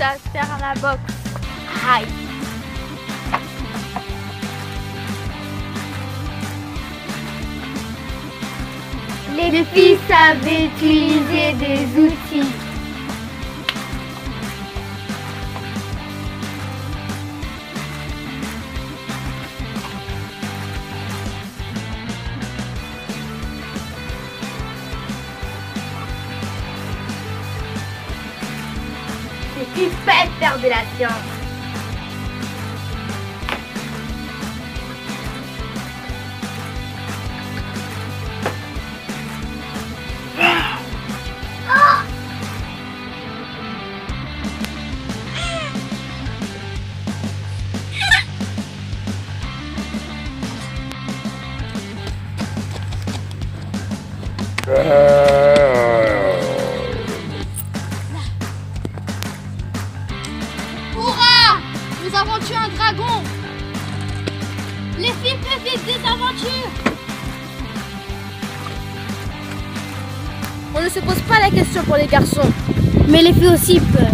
à faire à la boxe. Aïe. Les filles savent utiliser des outils. Filles peuvent faire de la science. Hurrah Nous avons tué un dragon Les filles peuvent des aventures On ne se pose pas la question pour les garçons. Mais les filles aussi peuvent.